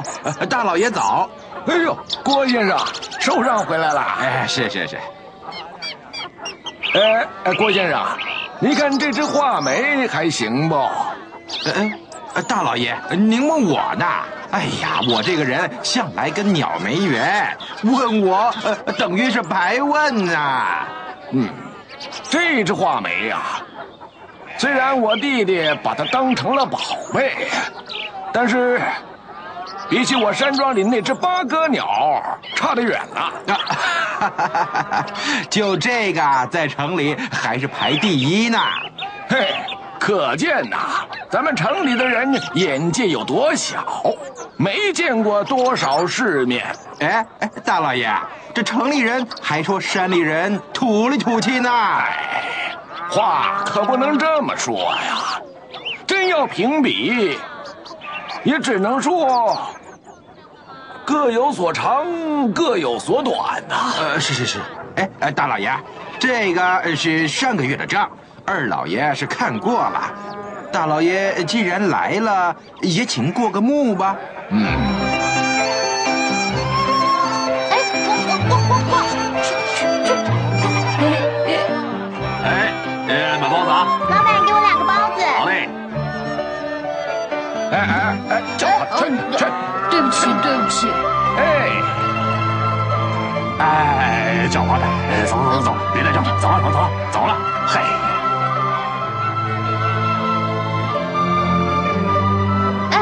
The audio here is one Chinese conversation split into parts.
哟，大老爷早！哎呦，郭先生，首长回来了。哎，是是是。哎哎，郭先生，你看这只画眉还行不？嗯，大老爷，您问我呢？哎呀，我这个人向来跟鸟没缘，问我呃等于是白问呐。嗯，这只画眉呀，虽然我弟弟把它当成了宝贝，但是比起我山庄里那只八哥鸟，差得远了。就这个在城里还是排第一呢。嘿。可见呐，咱们城里的人眼界有多小，没见过多少世面。哎哎，大老爷，这城里人还说山里人土里土气呢。哎，话可不能这么说呀。真要评比，也只能说各有所长，各有所短呐。呃，是是是。哎哎，大老爷，这个是上个月的账。二老爷是看过了，大老爷既然来了，也请过个目吧。嗯。哎哎哎，叫他去去。对不起，对不起。哎。哎，叫花的，走走走走，别在这，走了走走走了，嘿。哎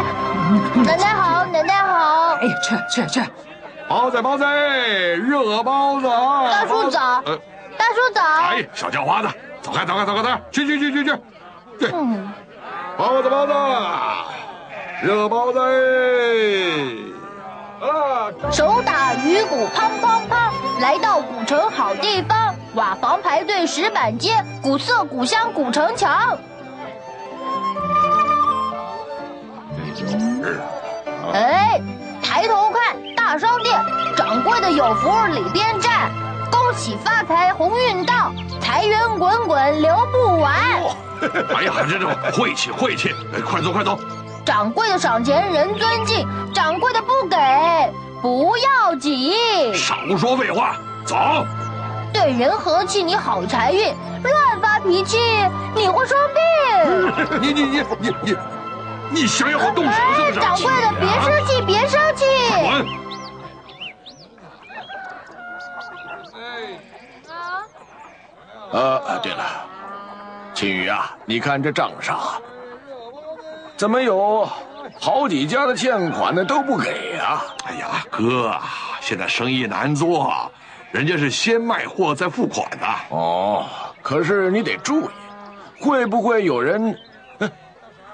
奶奶好，奶奶好。哎，去去去，包子包子，热包子。大叔早，大叔早。哎，小叫花子，走开走开走开走开，去去去去去。对，包子包子，热包子。啊！手打鱼鼓砰砰砰，来到古城好地方，瓦房排队石板街，古色古香古城墙。哎，抬头看大商店，掌柜的有福里边站，恭喜发财鸿运到，财源滚滚流不完。哎呀，这这晦气晦气！哎快走快走！掌柜的赏钱人尊敬，掌柜的不给不要紧。少说废话，走。对人和气，你好财运；乱发脾气，你会生病。你你你你你。你想要我动手是不是？掌柜的，别生气，别生气。滚！呃，对了，青鱼啊，你看这账上，怎么有好几家的欠款呢都不给啊？哎呀，哥，现在生意难做，人家是先卖货再付款的。哦，可是你得注意，会不会有人？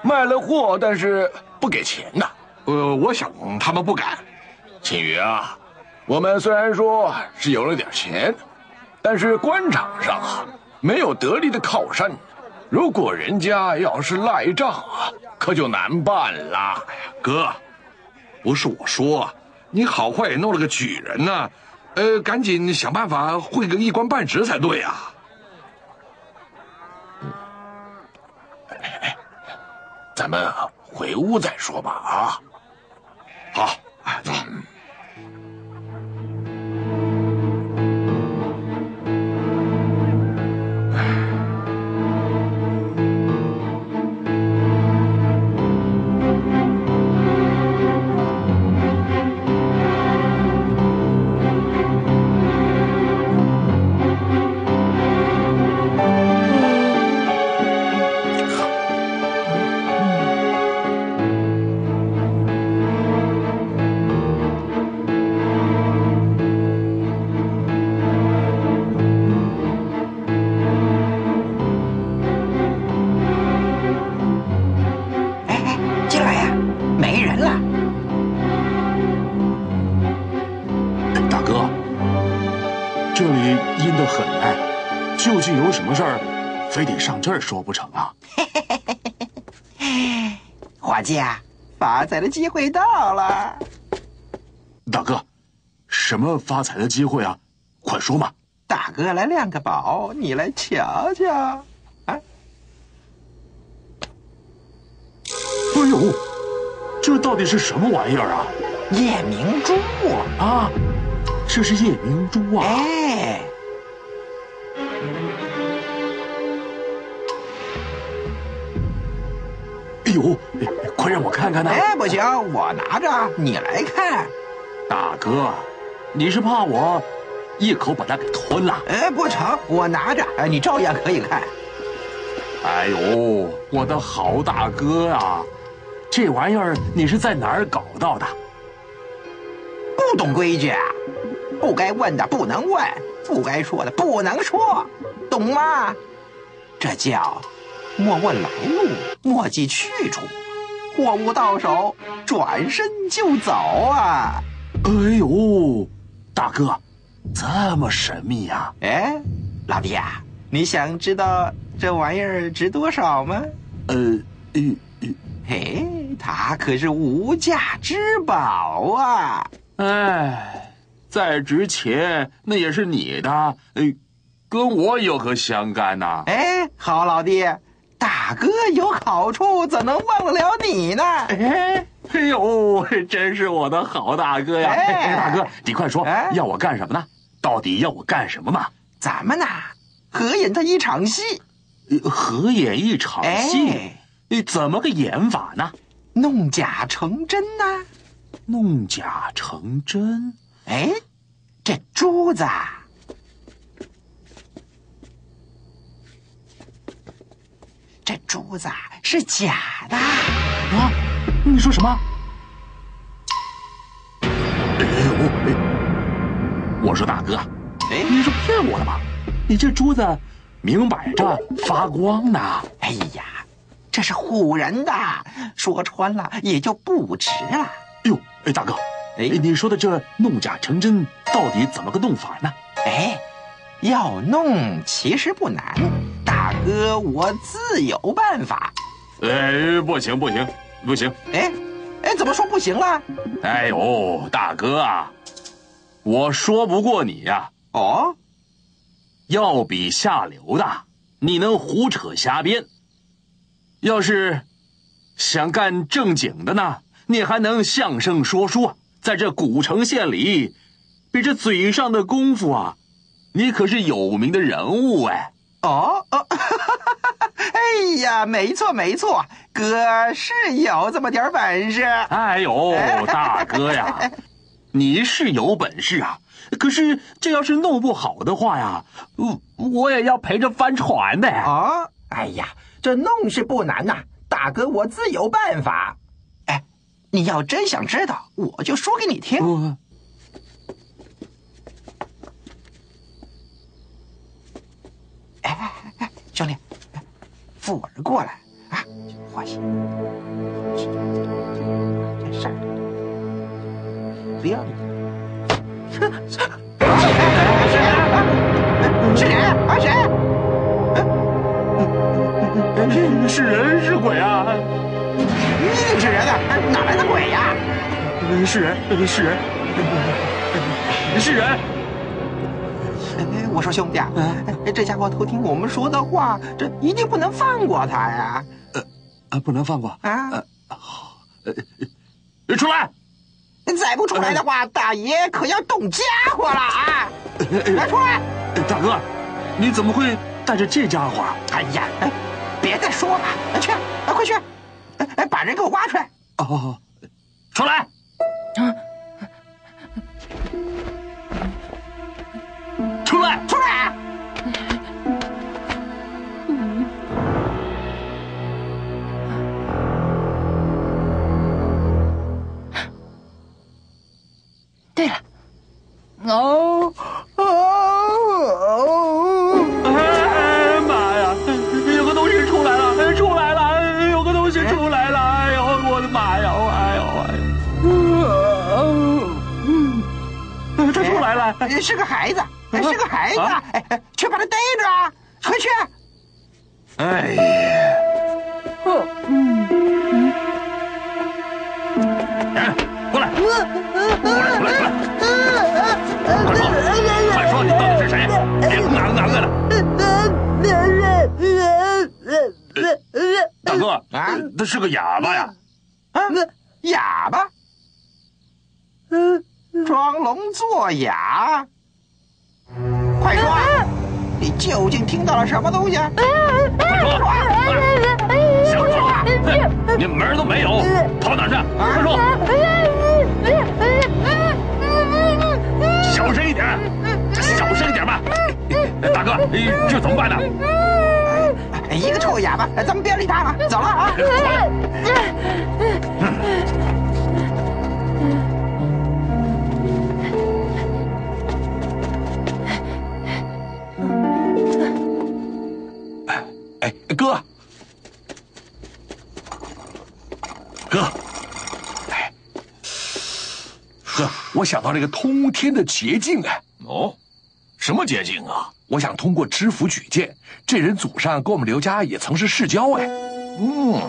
卖了货，但是不给钱呢。呃，我想他们不敢。青宇啊，我们虽然说是有了点钱，但是官场上啊没有得力的靠山。如果人家要是赖账啊，可就难办了。哎呀，哥，不是我说，你好坏也弄了个举人呢，呃，赶紧想办法混个一官半职才对啊。咱们回屋再说吧，啊，好，走。非说不成啊！伙计啊，发财的机会到了。大哥，什么发财的机会啊？快说嘛！大哥来亮个宝，你来瞧瞧。啊！哎呦，这到底是什么玩意儿啊？夜明珠，啊，这是夜明珠啊！哎，哎看看呢！哎，不行，我拿着，你来看。大哥，你是怕我一口把它给吞了？哎，不成，我拿着，哎，你照样可以看。哎呦，我的好大哥啊！这玩意儿你是在哪儿搞到的？不懂规矩啊，不该问的不能问，不该说的不能说，懂吗？这叫莫问来路，莫记去处，货物到手，转身就走啊！哎呦，大哥，这么神秘呀、哎，老弟啊、你想知道这玩意儿值多少吗？呃，呃，呃嘿，它可是无价之宝啊！哎，再值钱那也是你的，哎，跟我有何相干呐、哎，好老弟，大哥有好处，怎能忘得了你呢？哎，哎呦，真是我的好大哥呀！哎哎，大哥，你快说，哎要我干什么呢？到底要我干什么嘛？咱们呐，合演他一场戏，呃合演一场戏，怎么个演法呢？弄假成真呐、弄假成真？哎，这珠子这珠子啊是假的。啊？你说什么？哎呦，哎，我说大哥，哎你是骗我的吧？你这珠子明摆着发光呢。哎呀，这是唬人的，说穿了也就不值了。哎呦，哎，大哥，哎哎，你说的这弄假成真到底怎么个弄法呢？哎，要弄其实不难，大哥我自有办法。哎，不行不行不行！哎，哎，怎么说不行了？哎呦，大哥啊，我说不过你呀、哦，要比下流的，你能胡扯瞎编；要是想干正经的呢，你还能相声说书，在这古城县里，比这嘴上的功夫啊，你可是有名的人物哎。哦哦，哎呀，没错没错，哥是有这么点本事。哎呦，大哥呀，你是有本事啊，可是这要是弄不好的话呀，我我也要陪着翻船的呀。哦，哎呀，这弄是不难呐，大哥我自有办法。哎，你要真想知道，我就说给你听。我兄弟，扶我过来啊！欢喜，这事儿不要你。是人啊？谁？是是人是鬼啊？一定是人啊！哪来的鬼呀、是人是人是人。哎我说兄弟啊，哎这家伙偷听我们说的话，这一定不能放过他呀！啊，不能放过！啊，出来！再不出来的话，大爷可要动家伙了啊！来出来！大哥，你怎么会带着这家伙啊？哎呀，哎别再说了，去，啊快去，哎哎，把人给我挖出来！哦，出来！出来！出来！对了，哦哦哦，哎妈呀！有个东西出来了，出来了！有个东西出来了！哎呦，我的妈呀！哎呦哎呦！它出来了！是个孩子，哎是个孩子，啊哎哎，去把他逮着啊！快去！哎呀！哎，过来！过来！过来！过来！快说！快说，你到底是谁？别哪个哪个的！大哥啊他是个哑巴呀！啊，哑巴？嗯，装聋作哑？快说，你究竟听到了什么东西？快说！想说？哼，你门都没有，跑哪去？快说！小声一点，小声一点吧。大哥，这怎么办呢？一个臭哑巴，咱们别理他了，走了啊！哎，哥，哥，哎，哥，我想到了一个通天的捷径哎！哦，什么捷径啊？我想通过知府举荐，这人祖上跟我们刘家也曾是世交哎。嗯，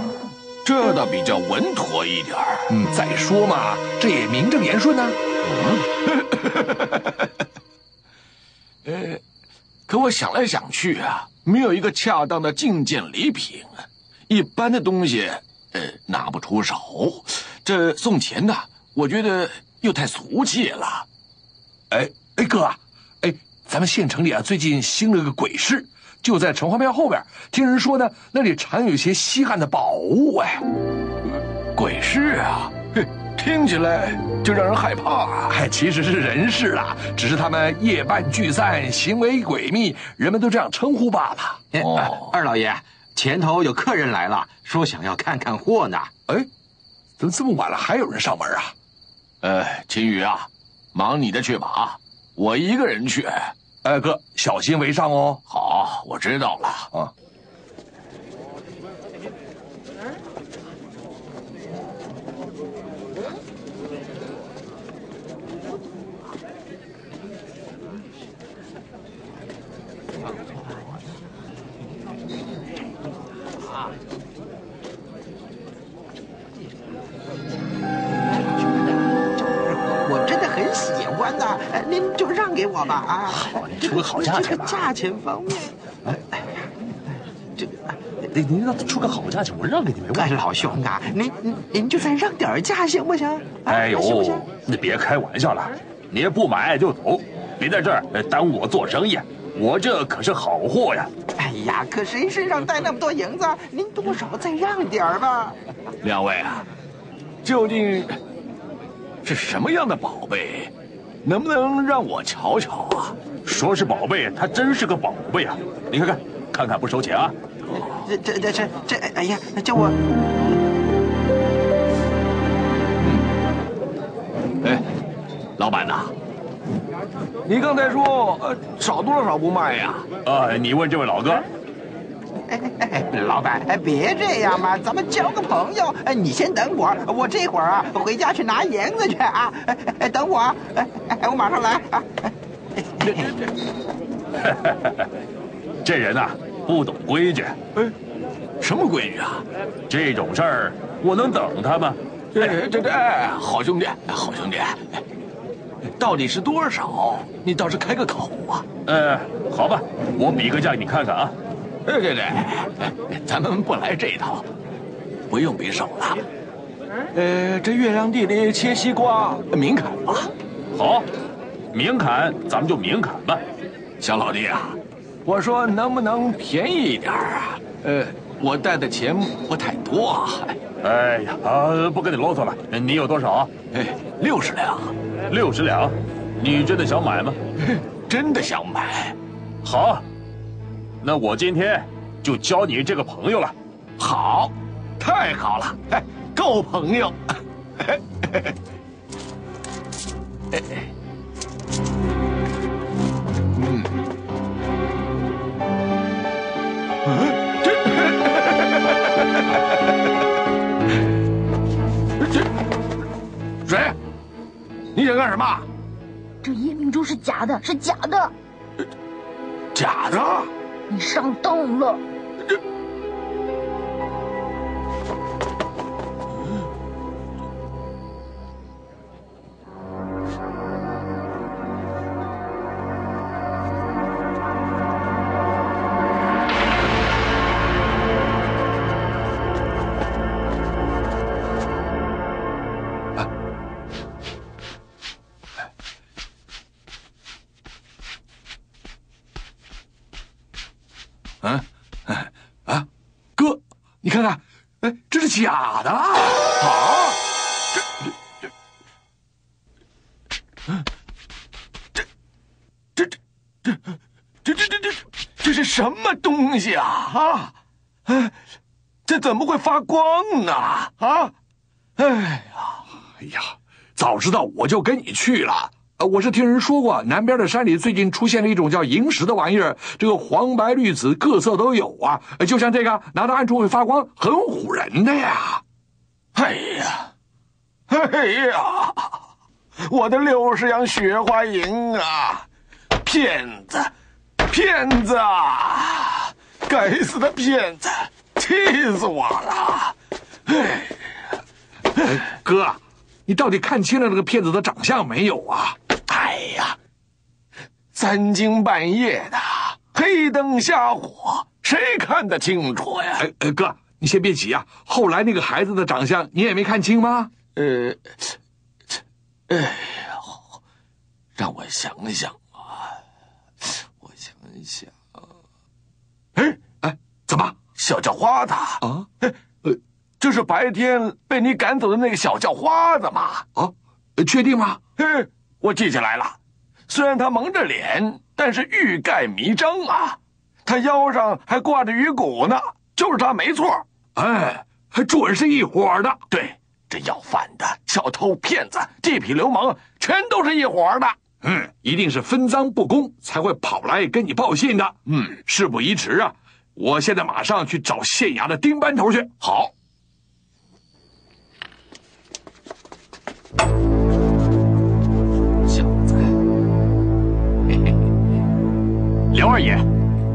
这倒比较稳妥一点儿。嗯，再说嘛，这也名正言顺呐、呃，可我想来想去啊，没有一个恰当的进谏礼品，一般的东西，呃，拿不出手。这送钱呢，我觉得又太俗气了。哎哎，哥啊，哎，咱们县城里啊，最近兴了个鬼市，就在城隍庙后边。听人说呢，那里常有一些稀罕的宝物哎。鬼市啊，嘿，听起来就让人害怕啊。哎，其实是人事啦，只是他们夜半聚散，行为诡秘，人们都这样称呼罢了。二老爷，前头有客人来了，说想要看看货呢。哎，怎么这么晚了还有人上门啊？呃，秦宇啊，忙你的去吧啊，我一个人去。哎，哥，小心为上哦。好，我知道了。啊，我真的很喜欢呐，呃您就让给我吧啊！好，你出个好价钱吧这个价钱方面，哎呀，这个。您您让出个好价钱，我让给你没问。老兄啊，您您您就再让点价行不行？啊哎呦你别开玩笑了，你也不买就走，别在这儿呃耽误我做生意。我这可是好货呀！哎呀，可谁身上带那么多银子？您多少再让点儿吧。两位啊，究竟是什么样的宝贝？能不能让我瞧瞧啊？说是宝贝，它真是个宝贝啊！你看看，看看不收钱啊！这这这这这，哎呀，叫我哎，老板呐，你刚才说呃少多少不卖呀？呃，你问这位老哥，哎哎哎，老板，哎，别这样嘛，咱们交个朋友。哎，你先等会儿，我这会儿啊回家去拿银子去啊。哎哎哎，等我啊，哎哎哎，我马上来啊。哎这这这，这人呐、不懂规矩，哎，什么规矩啊？这种事儿我能等他吗？这这这，哎，好兄弟，好兄弟，哎到底是多少？你倒是开个口啊！呃，好吧，我比个价你看看啊。对对对，哎咱们不来这一套，不用比手了。呃，这月亮地里切西瓜，明砍吧。好，明砍咱们就明砍吧。小老弟啊，我说能不能便宜一点啊？呃，我带的钱不太多啊，哎呀，啊，不跟你啰嗦了，你有多少啊？哎，六十两，六十两，你真的想买吗？真的想买。好，那我今天就交你这个朋友了。好，太好了，哎，够朋友。嗯，你想干什么？这夜明珠是假的，是假的，假的？你上当了。假的啊！这这这这这这这这这这是什么东西啊？啊，哎，这怎么会发光呢？啊，哎呀，哎呀，早知道我就跟你去了。呃，我是听人说过，南边的山里最近出现了一种叫萤石的玩意儿，这个黄白绿紫各色都有啊。就像这个，拿到暗处会发光，很唬人的呀。哎呀，哎呀，我的六十阳雪花银啊！骗子，骗子啊！该死的骗子，气死我了！哎，哥，你到底看清了那个骗子的长相没有啊？哎呀，三更半夜的，黑灯瞎火，谁看得清楚呀？哎哎，哥，你先别急啊。后来那个孩子的长相你也没看清吗？呃，哎呀，让我想想啊，我想想，哎哎，怎么？小叫花子啊？哎，呃，这是白天被你赶走的那个小叫花子吗？啊，确定吗？嗯。我记起来了，虽然他蒙着脸，但是欲盖弥彰啊！他腰上还挂着鱼骨呢，就是他没错。哎，还准是一伙的。对，这要饭的、小偷、骗子、地痞流氓，全都是一伙的。嗯，一定是分赃不公，才会跑来跟你报信的。嗯，事不宜迟啊！我现在马上去找县衙的丁班头去。好。刘二爷，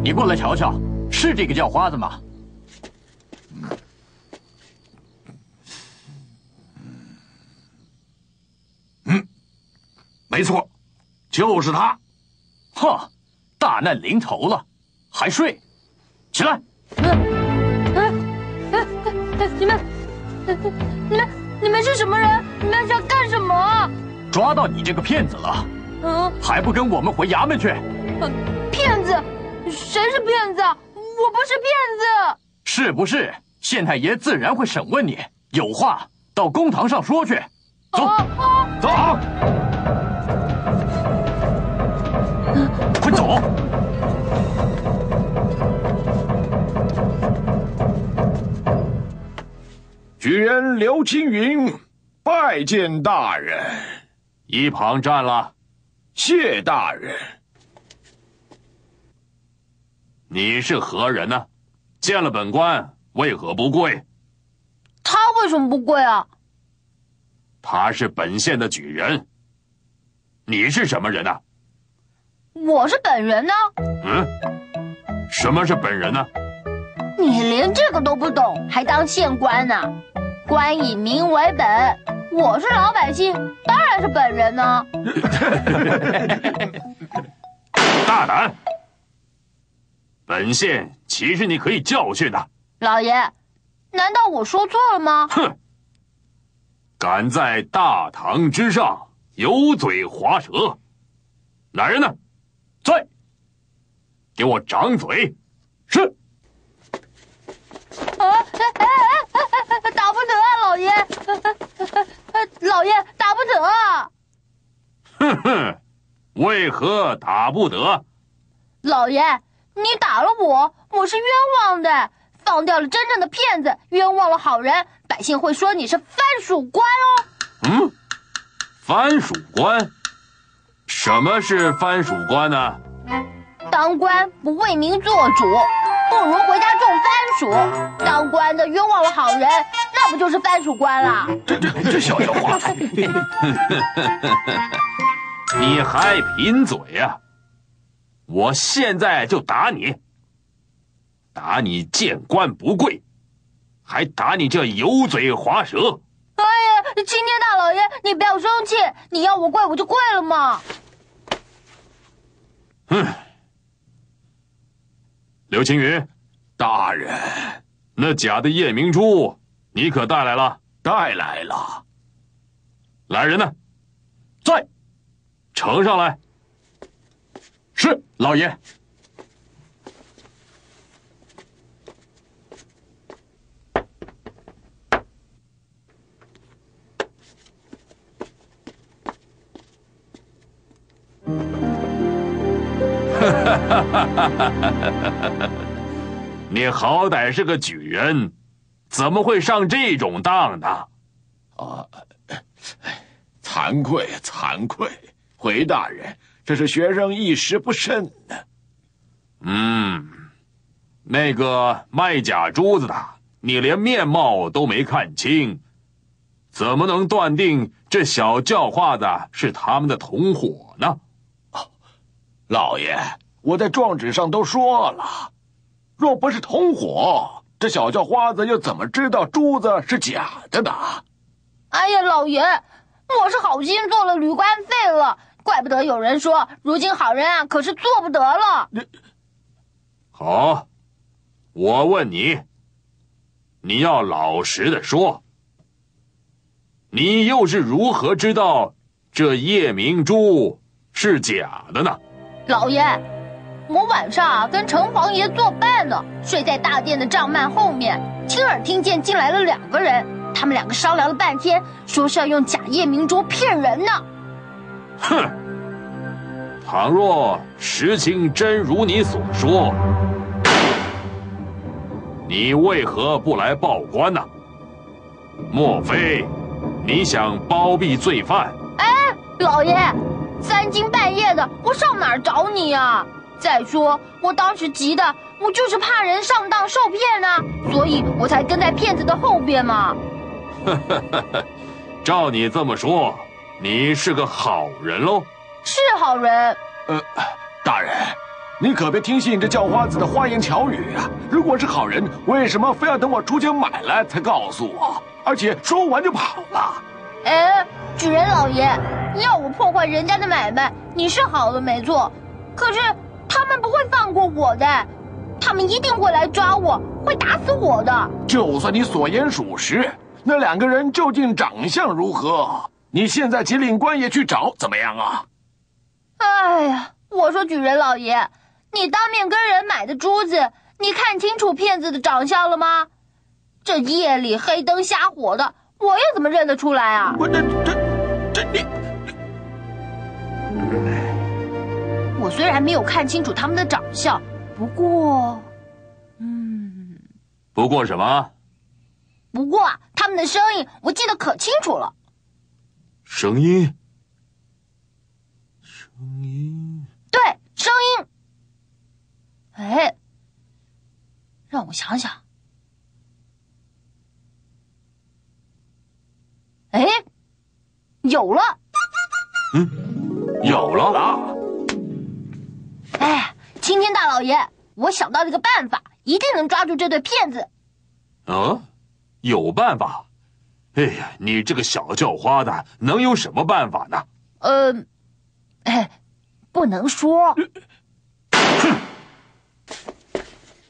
你过来瞧瞧，是这个叫花子吗？嗯，没错，就是他。哼，大难临头了，还睡？起来！你们，你们，你们是什么人？你们想干什么？抓到你这个骗子了！嗯，还不跟我们回衙门去？骗子？谁是骗子？我不是骗子。是不是？县太爷自然会审问你，有话到公堂上说去。走，走，快走！举人刘青云，拜见大人。一旁站了。谢大人。你是何人呢？见了本官为何不跪？他为什么不跪啊？他是本县的举人。你是什么人呢？我是本人呢。嗯，什么是本人呢？你连这个都不懂，还当县官呢？官以民为本，我是老百姓，当然是本人呢。大胆！本县岂是你可以教训的？老爷，难道我说错了吗？哼！敢在大堂之上油嘴滑舌，来人呢？在！给我掌嘴！是。啊！打不得啊，老爷！老爷，打不得啊！哼哼，为何打不得？老爷。你打了我，我是冤枉的，放掉了真正的骗子，冤枉了好人，百姓会说你是番薯官哦。嗯，番薯官？什么是番薯官呢？当官不为民做主，不如回家种番薯。当官的冤枉了好人，那不就是番薯官了？这这这小笑话！你还贫嘴呀？我现在就打你，打你见官不跪，还打你这油嘴滑舌。哎呀，青天大老爷，你不要生气，你要我跪我就跪了嘛。嗯，刘青云，大人，那假的夜明珠你可带来了？带来了。来人呢？在，呈上来。是，老爷。哈哈哈，你好歹是个举人，怎么会上这种当呢？啊，惭愧惭愧，回大人。这是学生一时不慎呢。嗯，那个卖假珠子的，你连面貌都没看清，怎么能断定这小叫化的是他们的同伙呢？老爷，我在状纸上都说了，若不是同伙，这小叫花子又怎么知道珠子是假的呢？哎呀，老爷，我是好心做了旅官费了，怪不得有人说，如今好人啊可是做不得了。好，我问你，你要老实的说，你又是如何知道这夜明珠是假的呢？老爷，我晚上啊跟城隍爷作伴呢，睡在大殿的帐幔后面，亲耳听见进来了两个人，他们两个商量了半天，说是要用假夜明珠骗人呢。哼！倘若实情真如你所说，你为何不来报官呢？莫非你想包庇罪犯？哎，老爷，三更半夜的，我上哪儿找你啊？再说我当时急的，我就是怕人上当受骗呢，所以我才跟在骗子的后边嘛。照你这么说，你是个好人喽？是好人。呃，大人，你可别听信这叫花子的花言巧语啊！如果是好人，为什么非要等我出钱买来才告诉我？而且说完就跑了？哎，举人老爷，要我破坏人家的买卖，你是好的没错，可是他们不会放过我的，他们一定会来抓我，会打死我的。就算你所言属实，那两个人究竟长相如何？你现在即领官爷去找，怎么样啊？哎呀，我说举人老爷，你当面跟人买的珠子，你看清楚骗子的长相了吗？这夜里黑灯瞎火的，我又怎么认得出来啊？我这这这你，我虽然没有看清楚他们的长相，不过，嗯，不过什么？不过啊，他们的声音我记得可清楚了。声音。声音，对，声音。哎，让我想想。哎，有了。嗯，有了。哎，青天大老爷，我想到了一个办法，一定能抓住这对骗子。啊，有办法？哎呀，你这个小叫花的，能有什么办法呢？呃。哎，不能说。哼，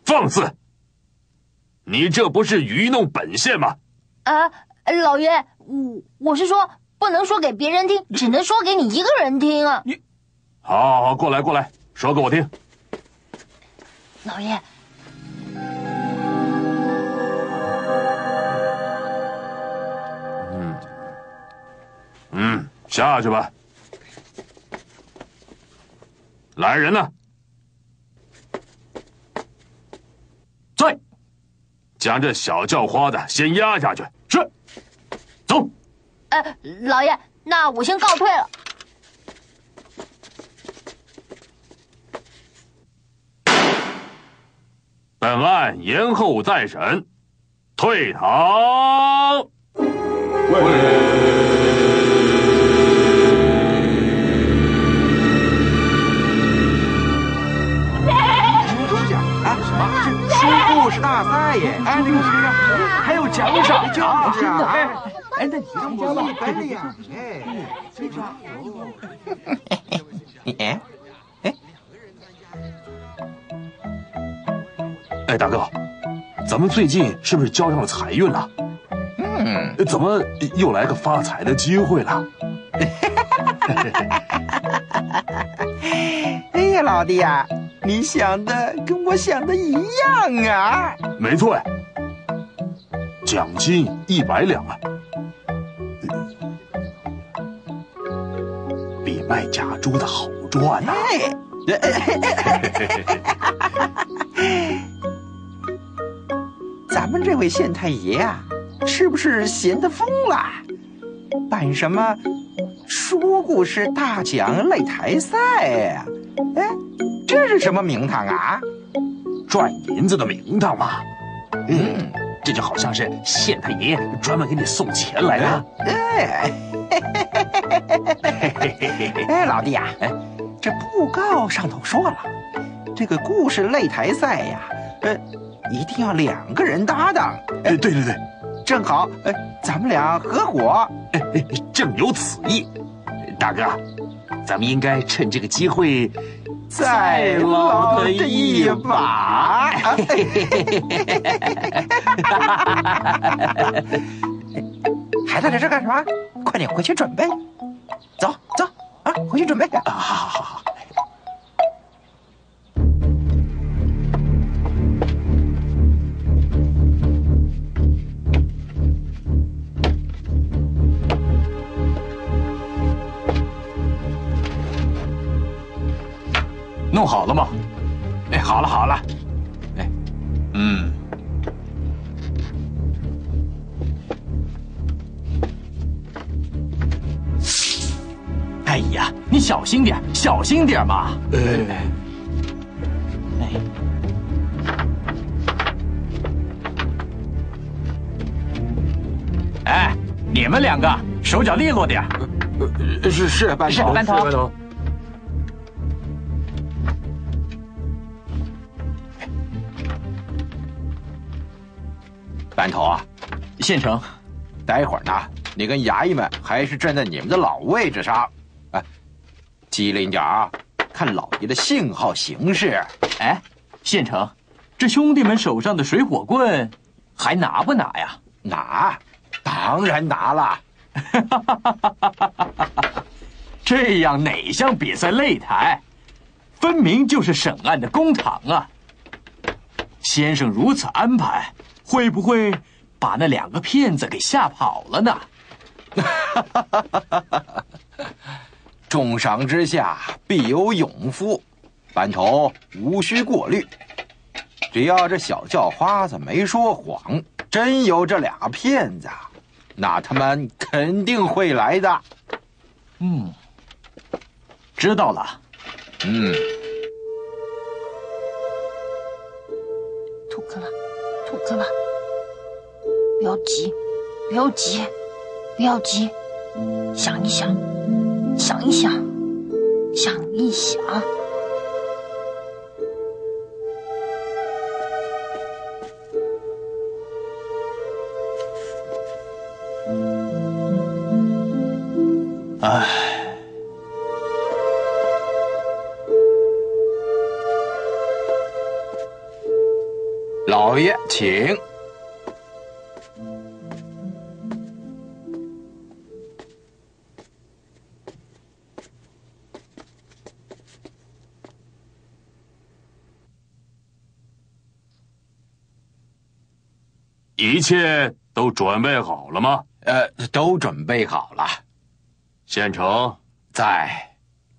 放肆！你这不是愚弄本县吗？啊，老爷，我我是说，不能说给别人听，只能说给你一个人听啊。你，好，好，好，过来，过来，说给我听。老爷，嗯，下去吧。来人呐！在，将这小叫花子先押下去。是，走。呃，老爷，那我先告退了。本案延后再审，退堂。是还有奖赏啊！真的哎哎，那你让我一百呀！哎，这啥？哎哎哎，大哥，咱们最近是不是交上了财运了？嗯，怎么又来个发财的机会了？哎呀，老弟呀！你想的跟我想的一样啊！没错，奖金一百两啊，比卖假猪的好赚呐！咱们这位县太爷啊，是不是闲得疯了？办什么说故事大奖擂台赛呀、哎，这是什么名堂啊？赚银子的名堂嘛。嗯，这就好像是县太爷专门给你送钱来的。哎，哎，老弟呀、哎，这布告上头说了，这个故事擂台赛呀，呃，一定要两个人搭档。哎，对对对，正好，哎，咱们俩合伙。哎哎，正有此意。大哥，咱们应该趁这个机会再捞他一把。还在这干什么？快点回去准备。走走啊，回去准备。啊，好好好。弄好了吗？哎，好了好了，哎，嗯，哎呀，你小心点，小心点嘛！哎，哎，你们两个手脚利落点。呃是是班头，班头是班头，县城，待会儿呢，你跟衙役们还是站在你们的老位置上，哎，机灵点啊，看老爷的信号行事。哎，县城，这兄弟们手上的水火棍还拿不拿呀？拿，当然拿了。这样哪像比赛擂台？分明就是审案的公堂啊！先生如此安排，会不会把那两个骗子给吓跑了呢？重赏之下必有勇夫，班头无需过虑。只要这小叫花子没说谎，真有这俩骗子，那他们肯定会来的。嗯，知道了。嗯，急，不要急，不要急，想一想，想一想，想一想。唉，老爷，请。切都准备好了吗？呃，都准备好了，县城在。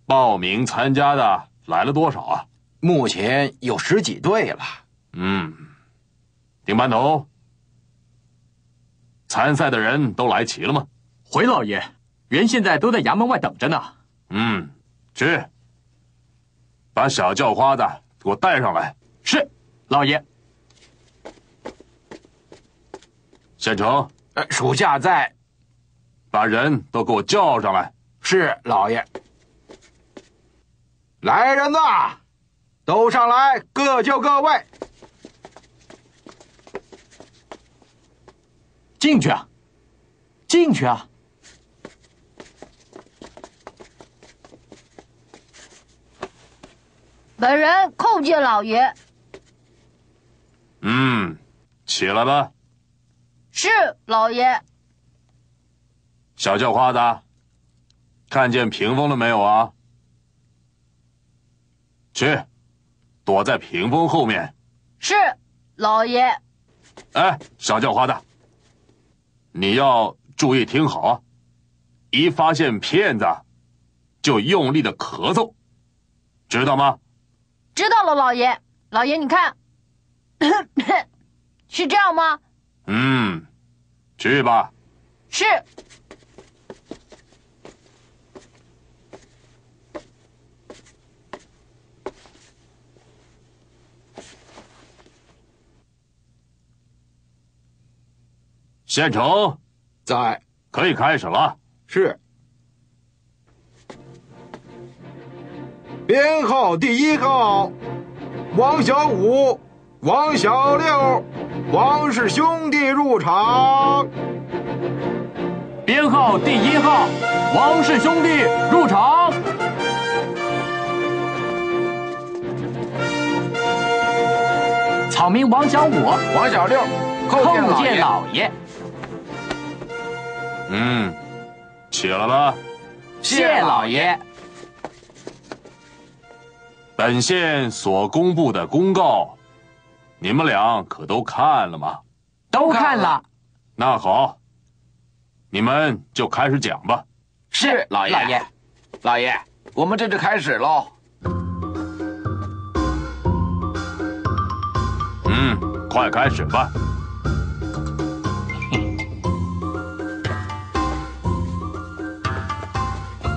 报名参加的来了多少啊？目前有十几队了。嗯，丁班头，参赛的人都来齐了吗？回老爷，人现在都在衙门外等着呢。嗯，去，把小叫花子给我带上来。是，老爷。县城，呃，属下在。把人都给我叫上来。是，老爷。来人呐，都上来，各就各位。进去啊，进去啊！本人叩见老爷。嗯，起来吧。是老爷。小叫花子，看见屏风了没有啊？去，躲在屏风后面。是老爷。哎，小叫花子，你要注意听好啊！一发现骗子，就用力的咳嗽，知道吗？知道了，老爷。老爷，你看，是这样吗？嗯，去吧。是。县城在，可以开始了。是。编号第一号，王小五、王小六，王氏兄弟入场。编号第一号，王氏兄弟入场。草民王小五、王小六，叩见老爷。嗯，起来吧。谢老爷。本县所公布的公告，你们俩可都看了吗？都看了。那好，你们就开始讲吧。是老爷。老爷，老爷，我们这就开始喽。嗯，快开始吧。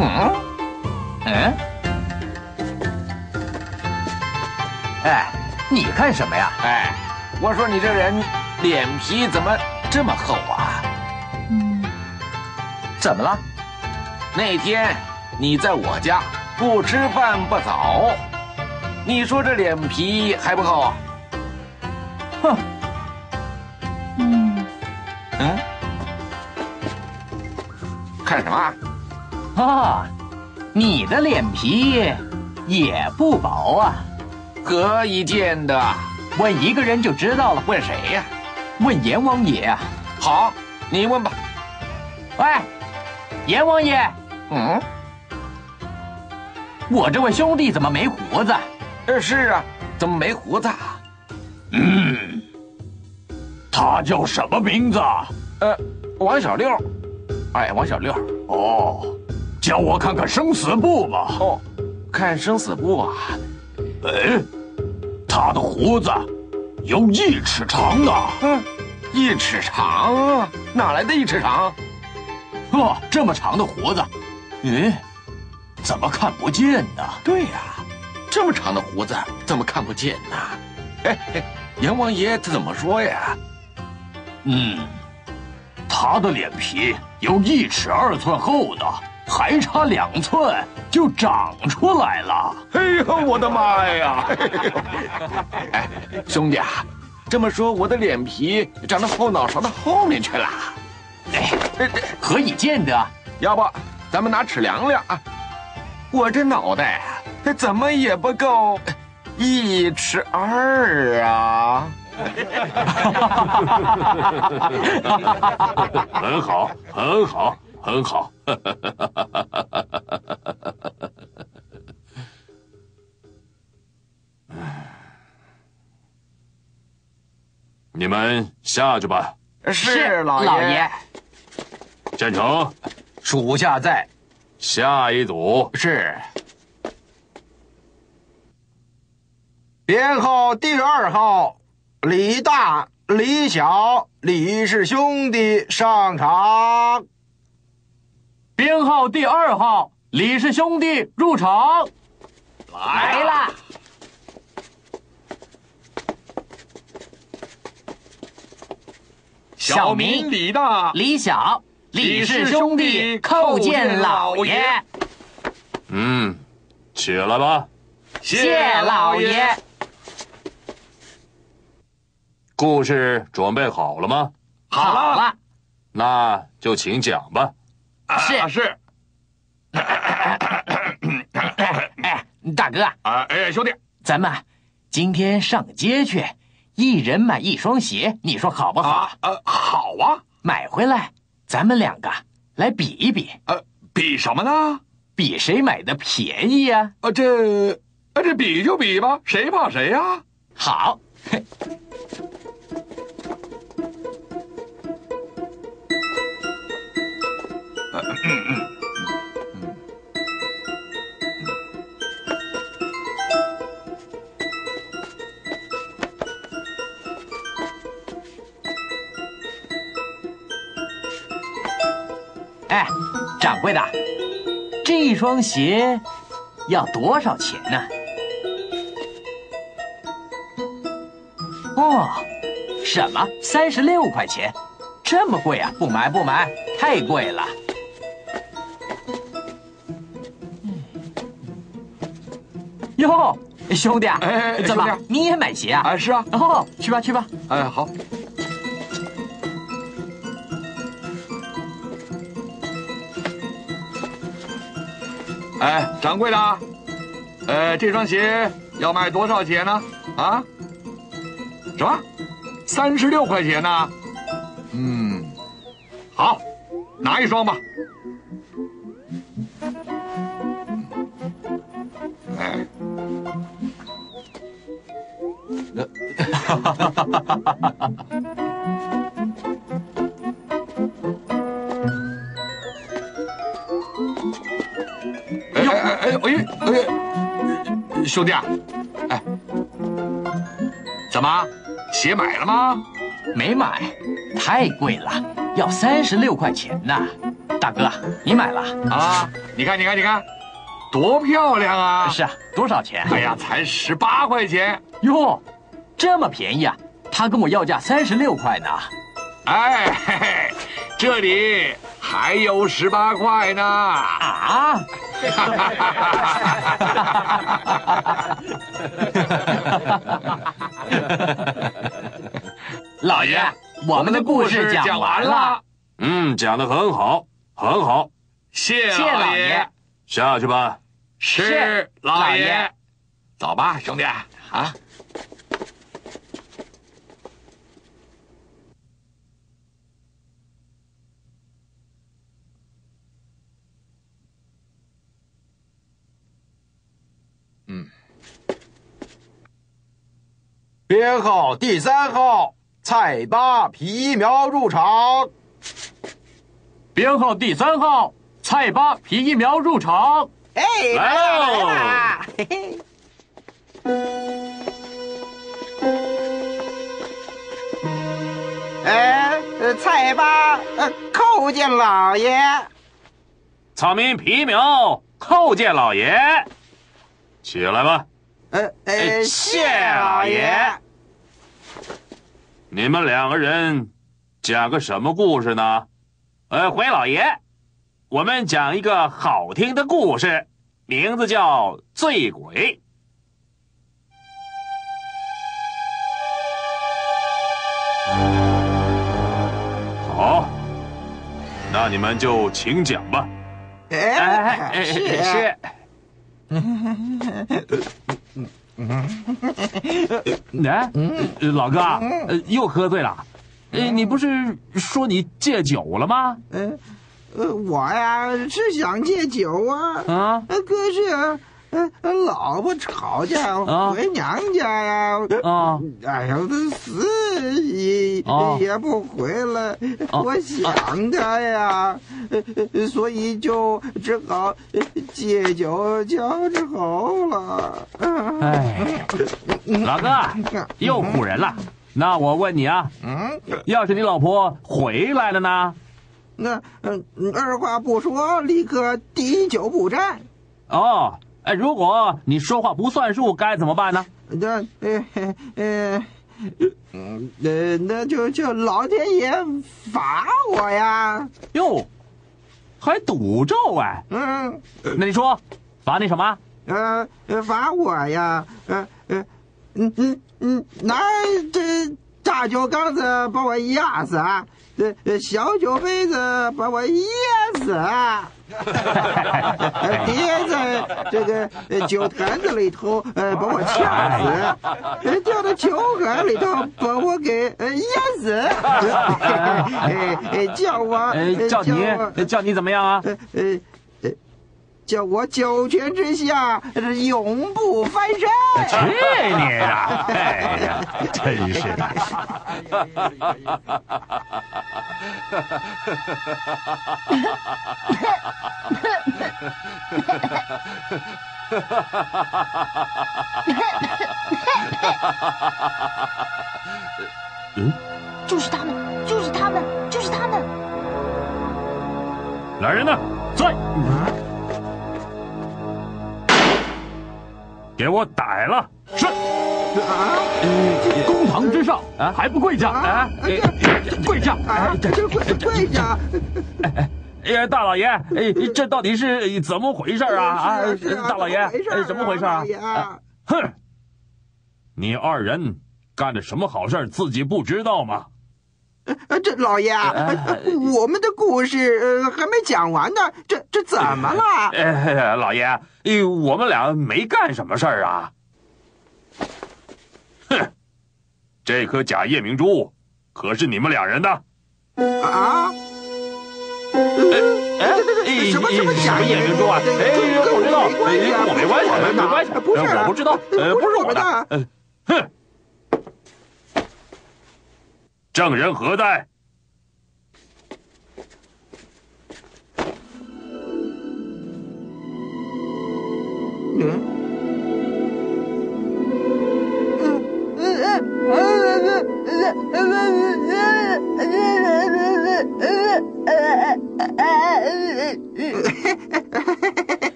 嗯，嗯，哎，你干什么呀？哎，我说你这人脸皮怎么这么厚啊？嗯，怎么了？那天你在我家不吃饭不早，你说这脸皮还不厚？哼，嗯，嗯，看什么？啊，你的脸皮也不薄啊！何以见得？问一个人就知道了。问谁呀？问阎王爷啊！好，你问吧。喂，阎王爷，嗯，我这位兄弟怎么没胡子？呃，是啊，怎么没胡子？嗯，他叫什么名字？呃，王小六。哎，王小六。哦，叫我看看生死簿吧。哦，看生死簿啊。哎，他的胡子有一尺长呢。嗯，一尺长？哪来的一尺长？哦，这么长的胡子，嗯，怎么看不见呢？对呀，这么长的胡子怎么看不见呢？哎哎，阎王爷他怎么说呀？嗯，他的脸皮有一尺二寸厚呢，还差两寸就长出来了。哎呦，我的妈呀！哎，兄弟啊，这么说我的脸皮长到后脑勺的后面去了？哎，何以见得？要不咱们拿尺量量啊？我这脑袋怎么也不够一尺二啊！很好，很好，很好。你们下去吧。是老老爷。建成，属下在。下一组是编号第二号，李大、李小、李氏兄弟上场。编号第二号，李氏兄弟入场。来了。小明李大、李小、李氏兄弟叩见老爷。嗯，起来吧。谢老爷。故事准备好了吗？好了，那就请讲吧。是是。哎，大哥啊，哎，兄弟，咱们今天上街去，一人买一双鞋，你说好不好？啊，呃，好啊。买回来，咱们两个来比一比。呃，比什么呢？比谁买的便宜呀？啊，这，啊，这比就比吧，谁怕谁呀？好。哎，掌柜的，这双鞋要多少钱呢？哦，什么三十六块钱？这么贵啊！不买不买，太贵了。哟，兄弟啊，哎怎么你也买鞋啊？啊，是啊，哦，去吧去吧。哎，好。哎，掌柜的，呃，这双鞋要卖多少钱呢？啊？什么？三十六块钱呢？嗯，好，拿一双吧。兄弟啊，哎，怎么鞋买了吗？没买，太贵了，要三十六块钱呢。大哥，你买了？啊，你看你看你看，多漂亮啊！是啊，多少钱？哎呀，才十八块钱。哟，这么便宜啊！他跟我要价三十六块呢。哎，嘿嘿，这里还有十八块呢。啊！老爷，我们的故事讲完了。。嗯，讲的很好，很好，谢谢老老爷。下去吧。是老爷。走吧，兄弟啊。编号第三号，蔡八皮苗入场。编号第三号，蔡八皮一苗入场。哎，来了来啦！嘿嘿。哎，呃蔡八，呃，叩见老爷。草民皮苗叩见老爷，起来吧。呃呃，谢老爷。你们两个人讲个什么故事呢？呃，回老爷，我们讲一个好听的故事，名字叫《醉鬼》。好，那你们就请讲吧。哎，是是。哎，呃老哥，呃，又喝醉了。呃，你不是说你戒酒了吗？呃，呃，我呀是想戒酒啊，啊呃可是，呃，老婆吵架啊回娘家呀，啊哎呀，他死也不回来，啊我想他呀，所以就只好呃借酒浇愁了。哎，老哥，又唬人了。那我问你啊，嗯，要是你老婆回来了呢？那嗯，二话不说，立刻滴酒不沾。哦，哎，如果你说话不算数，该怎么办呢？那呃呃嗯呃，那就就老天爷罚我呀！哟，还赌咒哎？嗯那你说，罚你什么？呃呃罚我呀！呃呃嗯嗯嗯，拿这大酒缸子把我压死啊！这呃小酒杯子把我噎死啊！呃叠在这个呃酒坛子里头，呃把我呛死；呃掉到酒海里头，把我 给呃淹死。哎哎叫我哎，叫我你，叫你怎么样啊？呃呃呃，叫我九泉之下永不翻身。去你的！哎呀，真是的。就是他们，就是他们，就是他们！来人呢？在。给我逮了！是。啊公堂之上啊，还不跪下啊？跪下！这跪跪下！哎，大老爷，哎，这到底是怎么回事啊？啊，大老爷，怎么回事啊？哼，你二人干的什么好事自己不知道吗？这老爷，我们的故事还没讲完呢，这这怎么了？哎，老爷，我们俩没干什么事儿啊。哼，这颗假夜明珠可是你们两人的。啊？哎，什么什么假夜明珠啊？哎，不知道，跟我没关系，没关系，不是，我不知道，呃，不是我的。哼。证人何在？嗯。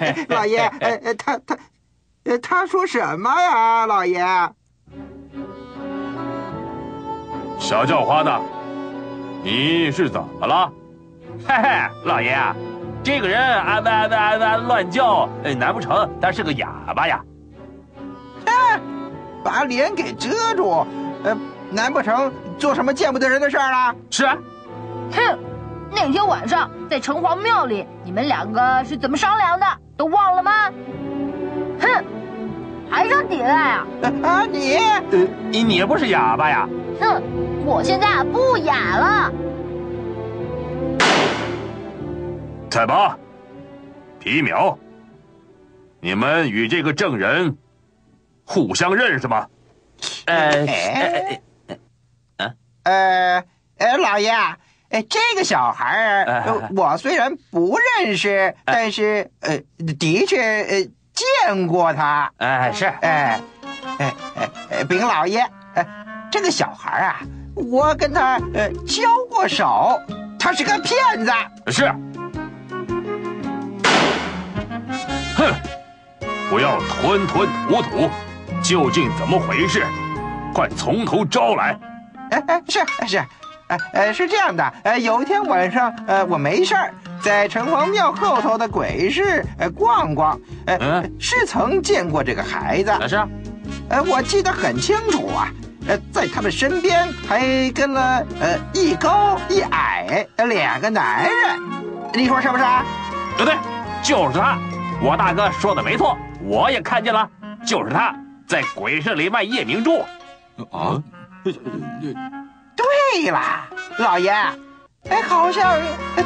老爷，他他，他说什么呀，老爷？小叫花子，你是怎么了？嘿嘿，老爷，这个人啊啊啊啊乱叫，难不成他是个哑巴呀？哎，把脸给遮住，呃，难不成做什么见不得人的事儿了？是啊。哼，那天晚上在城隍庙里，你们两个是怎么商量的？都忘了吗？哼，还想抵赖啊？啊，你，你你不是哑巴呀？哼，我现在不哑了。彩八，皮苗，你们与这个证人互相认识吗？呃，呃，呃，呃，老爷，哎，这个小孩儿，我虽然不认识，但是呃，的确呃见过他。哎，是，哎，哎哎，禀老爷。哎这个小孩啊，我跟他呃交过手，他是个骗子。是。哼，不要吞吞吐吐，究竟怎么回事？快从头招来。哎哎，是是，哎哎是这样的，呃有一天晚上，呃我没事儿，在城隍庙后头的鬼市呃逛逛，呃是曾见过这个孩子。是。呃我记得很清楚啊。呃，在他们身边还跟了呃一高一矮两个男人，你说是不是？对对，就是他。我大哥说的没错，我也看见了，就是他在鬼市里卖夜明珠。啊？对了，老爷，哎，好像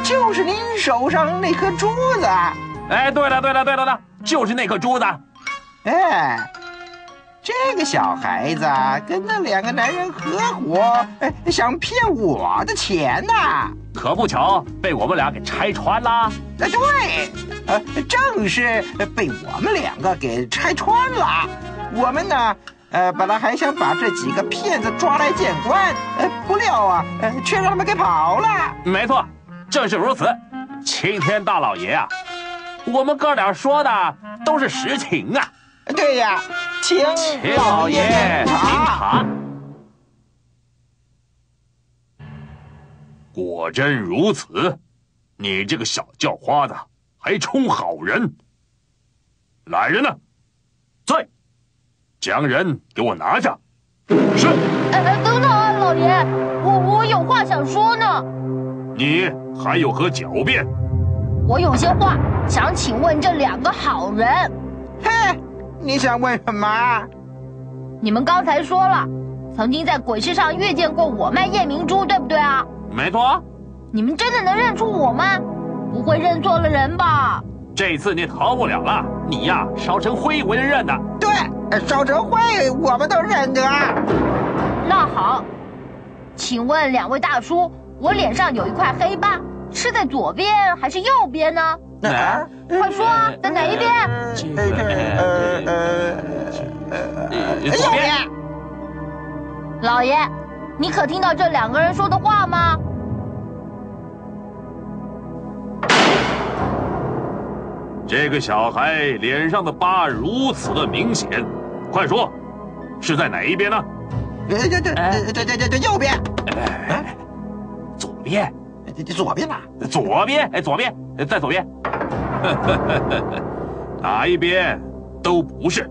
就是您手上那颗珠子。哎，对了对了对了的，就是那颗珠子。哎。这个小孩子跟那两个男人合伙，想骗我的钱呢。可不巧，被我们俩给拆穿了。哎，对，呃，正是被我们两个给拆穿了。我们呢，呃，本来还想把这几个骗子抓来见官，呃，不料啊，呃，却让他们给跑了。没错，正是如此。青天大老爷啊，我们哥俩说的都是实情啊。对呀。请老爷您查。果真如此，你这个小叫花子还充好人。来人呢，在，将人给我拿下。是。哎，等等啊，老爷，我我有话想说呢。你还有何狡辩？我有些话想请问这两个好人。嘿。你想问什么？你们刚才说了，曾经在鬼市上遇见过我卖夜明珠，对不对啊？没错。你们真的能认出我吗？不会认错了人吧？这次你逃不了了，你呀，烧成灰我也认得。对，烧成灰我们都认得。那好，请问两位大叔，我脸上有一块黑疤，是在左边还是右边呢？哪儿？快说啊，在哪一边？呃呃呃，右边。老爷，你可听到这两个人说的话吗？这个小孩脸上的疤如此的明显，快说，是在哪一边呢？这这这这这这这右边，哎左边，左边啦。左边，哎，左边，在左边。哪一边都不是，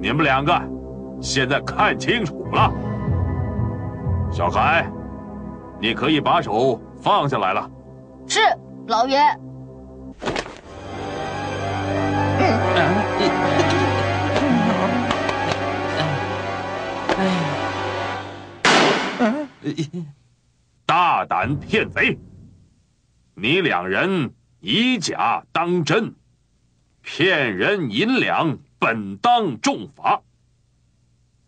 你们两个现在看清楚了。小孩，你可以把手放下来了。是老爷。大胆骗贼！你两人以假当真，骗人银两，本当重罚。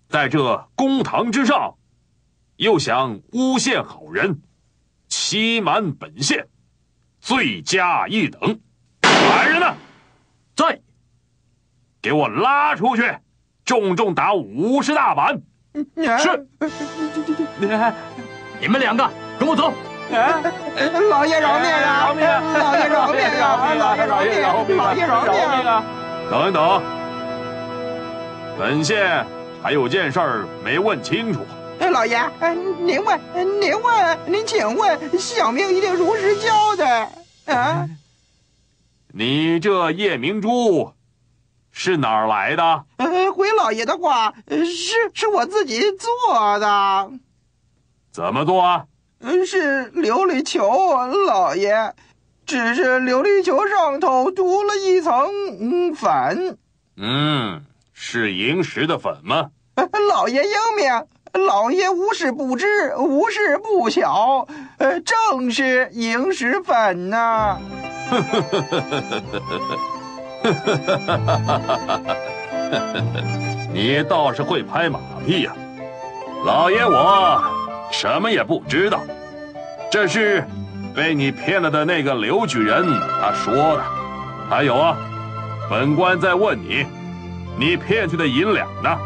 在这公堂之上，又想诬陷好人，欺瞒本县，罪加一等。来人呐，在，给我拉出去，重重打五十大板。是。你们两个跟我走。老爷饶命啊！饶命！老爷饶命啊！老爷饶命！老爷饶命啊！等一等，本县还有件事儿没问清楚。老爷，您问，您问，您请问，小命一定如实交代。啊，你这夜明珠是哪儿来的？呃，回老爷的话，是是我自己做的。怎么做啊？是琉璃球，老爷，只是琉璃球上头涂了一层粉。嗯，是萤石的粉吗？老爷英明，老爷无事不知，无事不晓，呃，正是萤石粉呐。你倒是会拍马屁呀，老爷我什么也不知道，这是被你骗了的那个刘举人他说的。还有啊，本官在问你，你骗去的银两呢？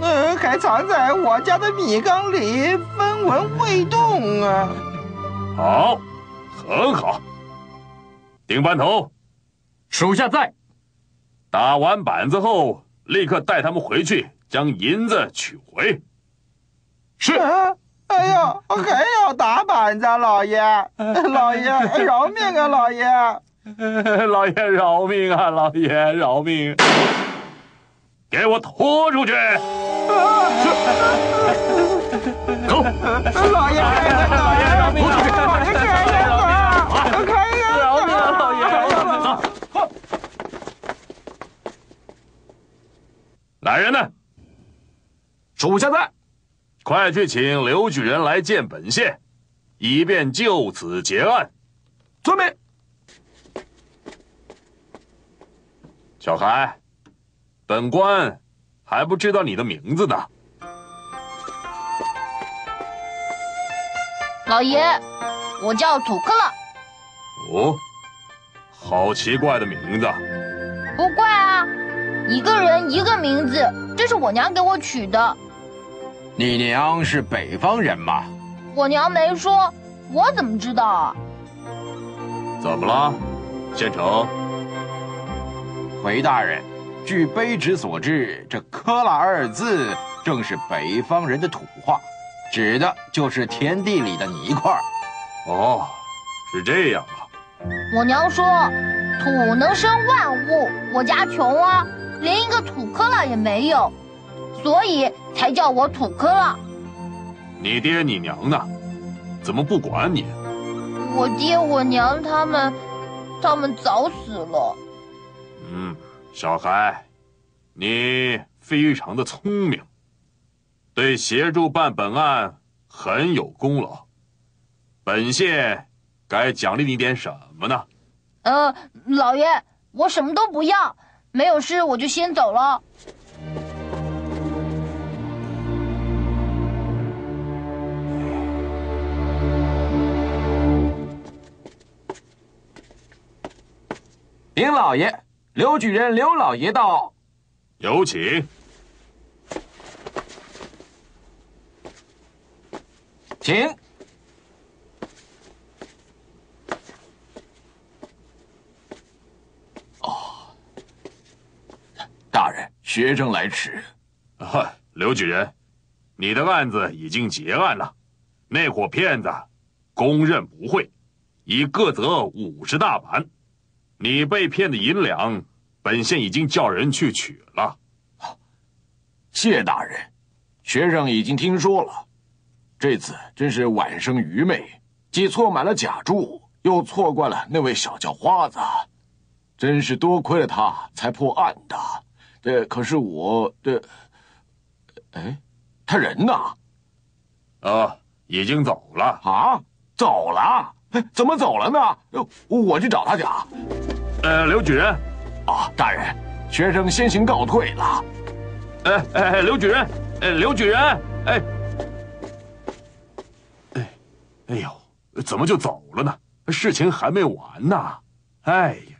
呃，还藏在我家的米缸里，分文未动啊。好，很好。丁班头，属下在。打完板子后，立刻带他们回去，将银子取回。是。哎呀，还要打板子，老爷，老爷饶命啊，老爷，老爷饶命啊，老爷饶命！给我拖出去！走，老爷，老爷饶命！老爷开开走，开开饶命啊，老爷！走，来人呢？属下在。快去请刘举人来见本县，以便就此结案。遵命。小孩，本官还不知道你的名字呢。老爷，我叫土克勒。哦，好奇怪的名字。不怪啊，一个人一个名字，这是我娘给我取的。你娘是北方人吗？我娘没说，我怎么知道啊？怎么了，县城？回大人，据卑职所知，这“科拉”二字正是北方人的土话，指的就是田地里的泥块。哦，是这样啊。我娘说，土能生万物，我家穷啊，连一个土坷垃也没有。所以才叫我土坷垃。你爹你娘呢？怎么不管你？我爹我娘他们，他们早死了。嗯，小孩，你非常的聪明，对协助办本案很有功劳。本县该奖励你点什么呢？呃，老爷，我什么都不要，没有事我就先走了。林老爷，刘举人，刘老爷到。有请，请。学生来迟。啊，刘举人，你的案子已经结案了，那伙骗子供认不讳，已各责五十大板。你被骗的银两，本县已经叫人去取了。谢大人，学生已经听说了。这次真是晚生愚昧，既错买了假注，又错怪了那位小叫花子，真是多亏了他才破案的。这可是我这，哎，他人呢？啊，已经走了啊，走了？哎，怎么走了呢？我去找他去啊。呃，刘举人，啊，大人，学生先行告退了。哎哎，刘举人，哎，刘举人，哎，哎，哎呦，怎么就走了呢？事情还没完呢。哎呀！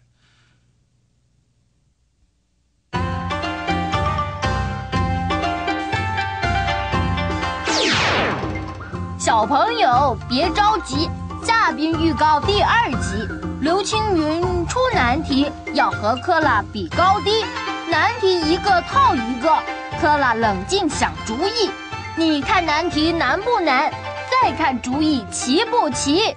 小朋友别着急，下边预告第二集，刘青云出难题，要和克拉比高低，难题一个套一个，克拉冷静想主意，你看难题难不难？再看主意齐不齐？